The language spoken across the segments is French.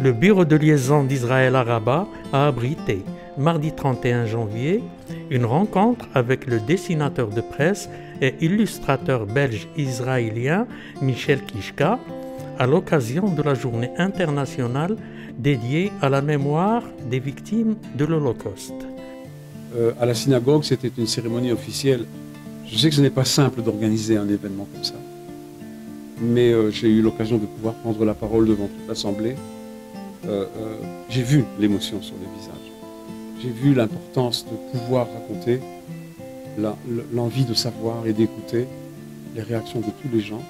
Le bureau de liaison d'Israël à a abrité, mardi 31 janvier, une rencontre avec le dessinateur de presse et illustrateur belge israélien Michel Kishka à l'occasion de la journée internationale dédiée à la mémoire des victimes de l'Holocauste. Euh, à la synagogue, c'était une cérémonie officielle. Je sais que ce n'est pas simple d'organiser un événement comme ça, mais euh, j'ai eu l'occasion de pouvoir prendre la parole devant toute l'Assemblée. Euh, j'ai vu l'émotion sur les visages. J'ai vu l'importance de pouvoir raconter, l'envie de savoir et d'écouter les réactions de tous les gens.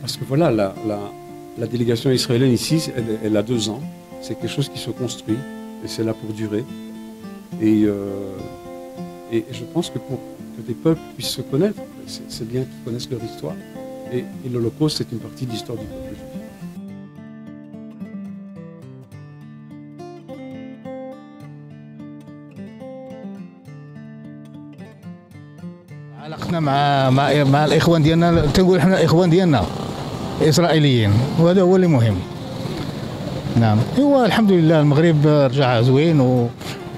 parce que voilà, la, délégation israélienne ici, elle a deux ans. C'est quelque chose qui se construit et c'est là pour durer. Et, euh, et je pense que pour que des peuples puissent se connaître, c'est bien qu'ils connaissent leur histoire. Et, l'Holocauste, c'est une partie de l'histoire du peuple juif. علاقتنا مع مع مع الاخوان ديالنا. تنقول إحنا الاخوان ديالنا إسرائيليين. وهذا هو اللي مهم. نعم. هو الحمد لله المغرب رجع زوين و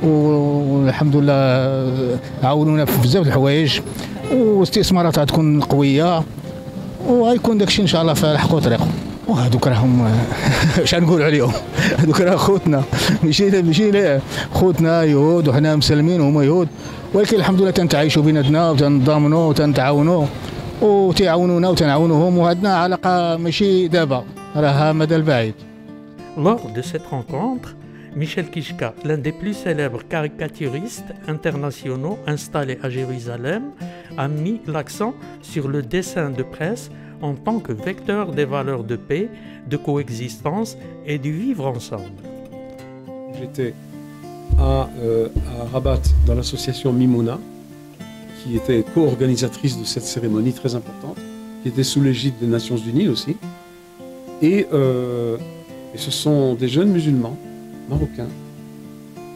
والحمد لله عاونونا في بزاف الحوايج. واستثمارات غتكون قوية. وغيكون داكشي إن شاء الله فلحقوا طريقهم وهذوك راهم اش نقول عليهم هذوك راه خوتنا ماشي ماشي خوتنا يهود وحنا مسلمين وهما يهود. ولكن الحمد لله تنتعايشوا بيناتنا وتنضامنوا وتنتعاونوا وتعاونونا وتنعاونوهم. وعندنا علاقة ماشي دابا راها مدى البعيد. Lors de cette rencontre, Michel Kishka, l'un des plus célèbres caricaturistes internationaux installés à Jérusalem, a mis l'accent sur le dessin de presse en tant que vecteur des valeurs de paix, de coexistence et du vivre ensemble. J'étais à, euh, à, Rabat dans l'association Mimouna, qui était co-organisatrice de cette cérémonie très importante, qui était sous l'égide des Nations Unies aussi. Et euh, ce sont des jeunes musulmans marocains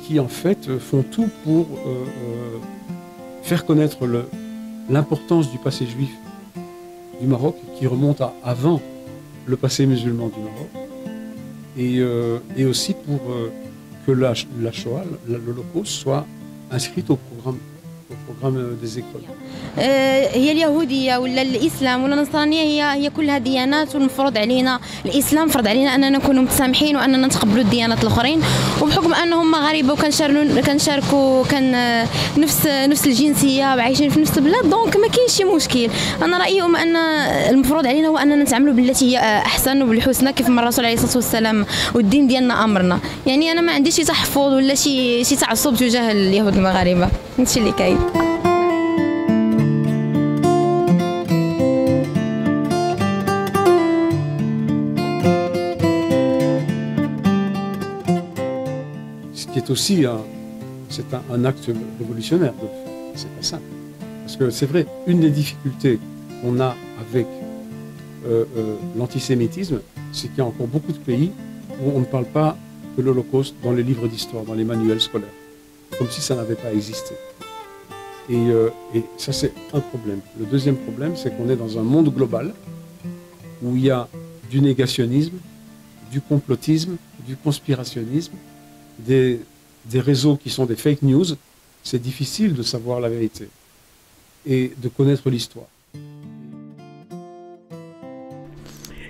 qui en fait font tout pour euh, faire connaître l'importance du passé juif du Maroc qui remonte à avant le passé musulman du Maroc. Et, euh, et aussi pour que la, la Shoah, l'Holocauste, soit inscrite au programme ديزيكول هي اليهودية ولا الإسلام ولا النصرانية هي هي كلها ديانات والمفروض علينا الإسلام فرض علينا أننا نكونوا متسامحين وأننا نتقبلوا الديانات الأخرين. وبحكم أنهم مغاربة وكنشاركوا كنشاركوا كان نفس نفس الجنسية وعايشين في نفس البلاد دونك ما كاينش شي مشكل. أنا رايي أن المفروض علينا هو أننا نتعاملوا بالتي هي أحسن وبالحسنى كيف ما الرسول عليه الصلاة والسلام والدين ديالنا أمرنا. يعني أنا ما عنديش شي تحفظ ولا شي شي تعصب تجاه اليهود المغاربة. هادشي اللي كاين. C'est aussi un, un, acte révolutionnaire C'est pas simple. Parce que c'est vrai, une des difficultés qu'on a avec euh, euh, l'antisémitisme, c'est qu'il y a encore beaucoup de pays où on ne parle pas de l'Holocauste dans les livres d'histoire, dans les manuels scolaires. Comme si ça n'avait pas existé. Et, euh, et ça, c'est un problème. Le deuxième problème, c'est qu'on est dans un monde global où il y a du négationnisme, du complotisme, du conspirationnisme, des, des réseaux qui sont des fake news, c'est difficile de savoir la vérité et de connaître l'histoire.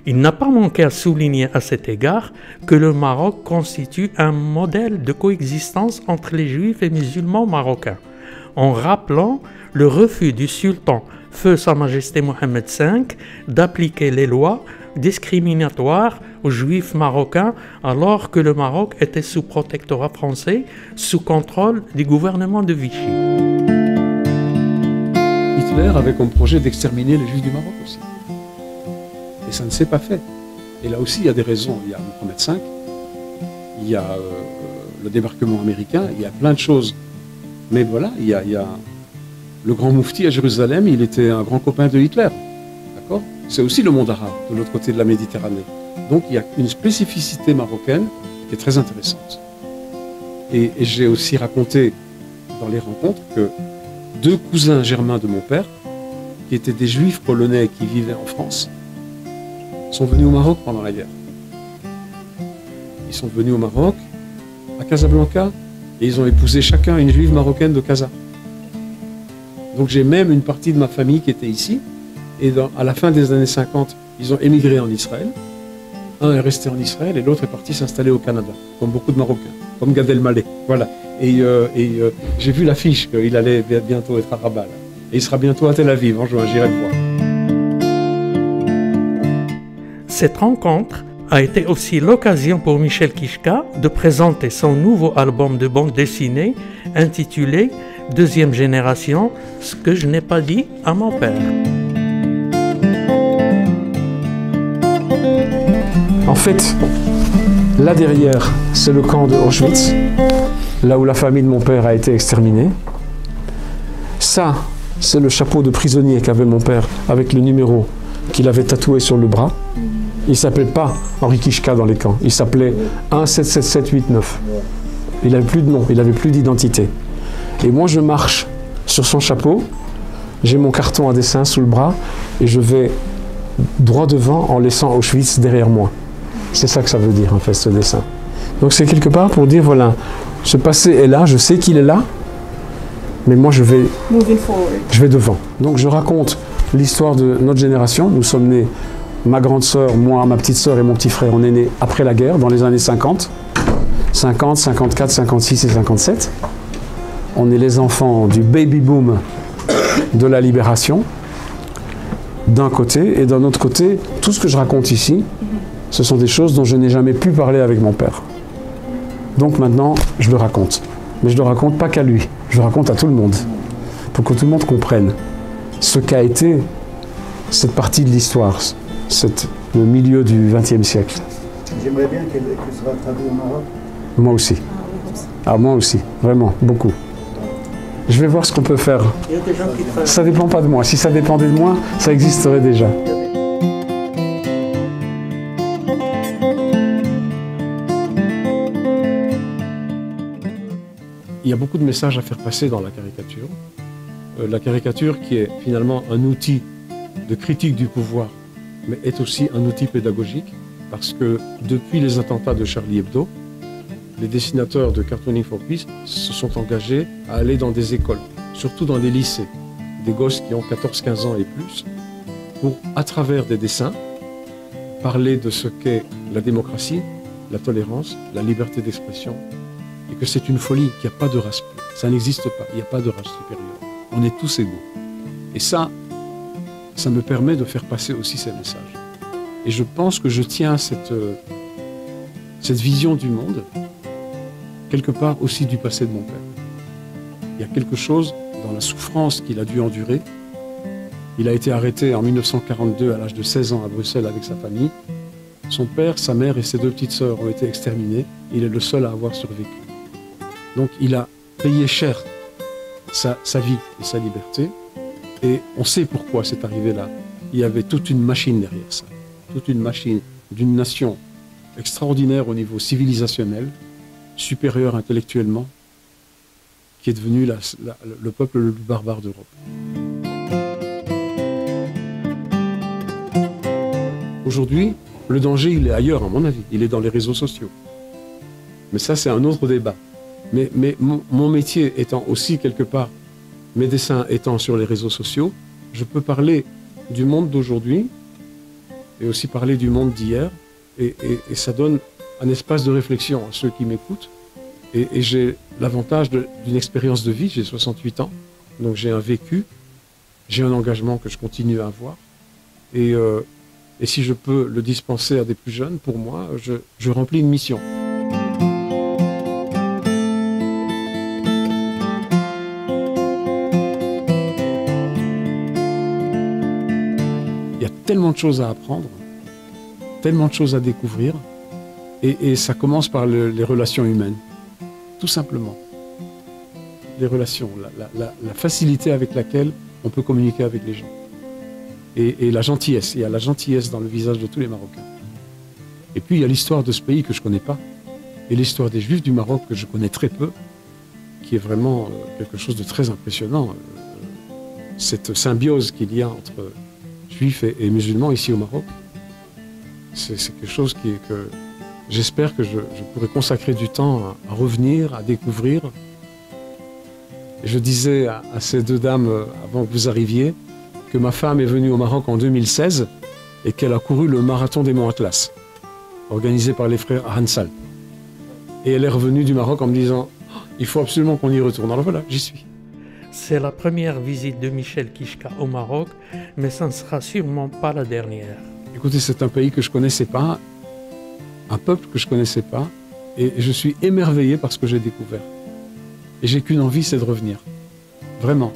Il n'a pas manqué à souligner à cet égard que le Maroc constitue un modèle de coexistence entre les juifs et musulmans marocains, en rappelant le refus du sultan Feu Sa Majesté Mohamed V d'appliquer les lois discriminatoire aux juifs marocains alors que le Maroc était sous protectorat français, sous contrôle du gouvernement de Vichy. Hitler avait comme projet d'exterminer les juifs du Maroc aussi. Et ça ne s'est pas fait. Et là aussi, il y a des raisons. Il y a Mohamed V, il y a euh, le débarquement américain, il y a plein de choses. Mais voilà, il y a, il le grand moufti à Jérusalem, il était un grand copain de Hitler c'est aussi le monde arabe de l'autre côté de la Méditerranée. Donc il y a une spécificité marocaine qui est très intéressante. Et, j'ai aussi raconté dans les rencontres que deux cousins germains de mon père, qui étaient des juifs polonais qui vivaient en France, sont venus au Maroc pendant la guerre. Ils sont venus au Maroc, à Casablanca, et ils ont épousé chacun une juive marocaine de Casa. Donc j'ai même une partie de ma famille qui était ici. Et à la fin des années 50, ils ont émigré en Israël. Un est resté en Israël et l'autre est parti s'installer au Canada, comme beaucoup de Marocains, comme Gad Elmaleh. Voilà. Et, euh, euh, j'ai vu l'affiche qu'il allait bientôt être à Rabat. Et il sera bientôt à Tel Aviv en juin, j'irai le voir. Cette rencontre a été aussi l'occasion pour Michel Kishka de présenter son nouveau album de bande dessinée intitulé Deuxième génération, ce que je n'ai pas dit à mon père. En fait, là derrière, c'est le camp de là où la famille de mon père a été exterminée. Ça, c'est le chapeau de prisonnier qu'avait mon père avec le numéro qu'il avait tatoué sur le bras. Il s'appelait pas Henri Kishka dans les camps. Il s'appelait 177789. Il n'avait plus de nom, il n'avait plus d'identité. Et moi, je marche sur son chapeau, j'ai mon carton à dessin sous le bras et je vais droit devant en laissant Auschwitz derrière moi. C'est ça que ça veut dire, en fait, ce dessin. Donc c'est quelque part pour dire, voilà, ce passé est là, je sais qu'il est là, mais moi je vais, je vais devant. Donc je raconte l'histoire de notre génération. Nous sommes nés ma grande sœur, moi, ma petite sœur et mon petit frère, on est nés après la guerre, dans les années 50. 50, 54, 56 et 57. On est les enfants du baby boom de la libération, d'un côté, et d'un autre côté, tout ce que je raconte ici, ce sont des choses dont je n'ai jamais pu parler avec mon père. Donc maintenant, je le raconte. Mais je ne le raconte pas qu'à lui, je le raconte à tout le monde, pour que tout le monde comprenne ce qu'a été cette partie de l'histoire, le milieu du XXe siècle. J'aimerais bien qu'elle soit traduite au Maroc. Moi aussi. Ah, moi aussi, vraiment, beaucoup. Je vais voir ce qu'on peut faire. Ça dépend pas de moi. Si ça dépendait de moi, ça existerait déjà. Il y a beaucoup de messages à faire passer dans la caricature. Euh, la caricature qui est finalement un outil de critique du pouvoir mais est aussi un outil pédagogique parce que depuis les attentats de Charlie Hebdo, les dessinateurs de Cartooning for Peace se sont engagés à aller dans des écoles, surtout dans les lycées, des gosses qui ont 14-15 ans et plus, pour, à travers des dessins, parler de ce qu'est la démocratie, la tolérance, la liberté d'expression, et que c'est une folie, qu'il n'y a pas de race. Ça n'existe pas, il n'y a pas de race supérieure. On est tous égaux. Et ça, ça me permet de faire passer aussi ces messages. Et je pense que je tiens cette, euh, cette vision du monde, quelque part aussi du passé de mon père. Il y a quelque chose dans la souffrance qu'il a dû endurer. Il a été arrêté en 1942 à l'âge de 16 ans à Bruxelles avec sa famille. Son père, sa mère et ses deux petites sœurs ont été exterminés. Il est le seul à avoir survécu. Donc il a payé cher sa, vie et sa liberté. Et on sait pourquoi c'est arrivé là. Il y avait toute une machine derrière ça. Toute une machine d'une nation extraordinaire au niveau civilisationnel, supérieure intellectuellement, qui est devenu le peuple le plus barbare d'Europe. Aujourd'hui, le danger, il est ailleurs, à mon avis. Il est dans les réseaux sociaux. Mais ça, c'est un autre débat. Mais, mon métier étant aussi quelque part mes dessins étant sur les réseaux sociaux, je peux parler du monde d'aujourd'hui et aussi parler du monde d'hier. Et, ça donne un espace de réflexion à ceux qui m'écoutent. Et, j'ai l'avantage d'une expérience de vie, j'ai 68 ans, donc j'ai un vécu, j'ai un engagement que je continue à avoir. Et, euh, si je peux le dispenser à des plus jeunes, pour moi, je remplis une mission. Tellement de choses à apprendre, tellement de choses à découvrir, et, ça commence par les relations humaines, tout simplement. Les relations, la, facilité avec laquelle on peut communiquer avec les gens. Et, la gentillesse, il y a la gentillesse dans le visage de tous les Marocains. Et puis il y a l'histoire de ce pays que je ne connais pas, et l'histoire des Juifs du Maroc que je connais très peu, qui est vraiment euh, quelque chose de très impressionnant. Euh, cette symbiose qu'il y a entre et, musulmans ici au Maroc. c'est quelque chose que j'espère que je, pourrai consacrer du temps à, revenir, à découvrir. Je disais à, à ces deux dames euh, avant que vous arriviez que ma femme est venue au Maroc en 2016 et qu'elle a couru le marathon des Monts Atlas, organisé par les frères Hansal. Et elle est revenue du Maroc en me disant Oh, il faut absolument qu'on y retourne. Alors voilà, j'y suis. C'est la première visite de Michel Kishka au Maroc, mais ça ne sera sûrement pas la dernière. Écoutez, c'est un pays que je connaissais pas, un peuple que je connaissais pas, et je suis émerveillé par ce que j'ai découvert. Et j'ai qu'une envie, c'est de revenir. Vraiment.